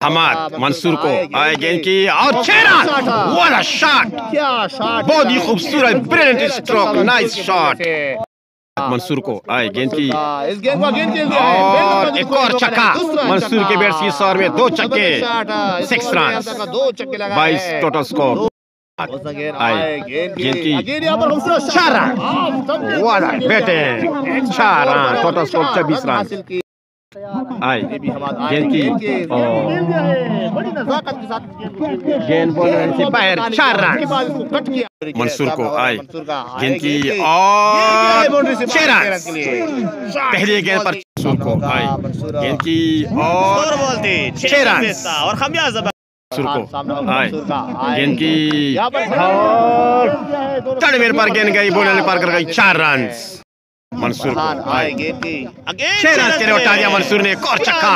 हमाद मंसूर को आए गेंद की और छह रन व्हाट शॉट क्या शॉट बहुत ही खूबसूरत brilliant stroke nice shot Mansoor को आए गेंद की इस गेंद को गेंद खेल दिया है और एक और छक्का मंसूर के बैट की सौर में दो छक्के सिक्स रन दो छक्के बाईस टोटल स्कोर आए गेंद की चार रन बैटिंग चार रन टोटल स्कोर छब्बीस रन आए। गेंद की और बड़ी नजाकत के बॉलर से बाहर चार रन। मंसूर को आए। गेंद की और छह रन। पहले गेंद पर मंसूर को आए। गेंद की और बॉल छह रन। और खमियाजा मंसूर को आए। गेंद की और तड़मेर पर गेंद गई बॉलर पार कर गई। चार रन। मंसूर आएँगे की छह तेरे उठा दिया मंसूर ने एक और चक्का।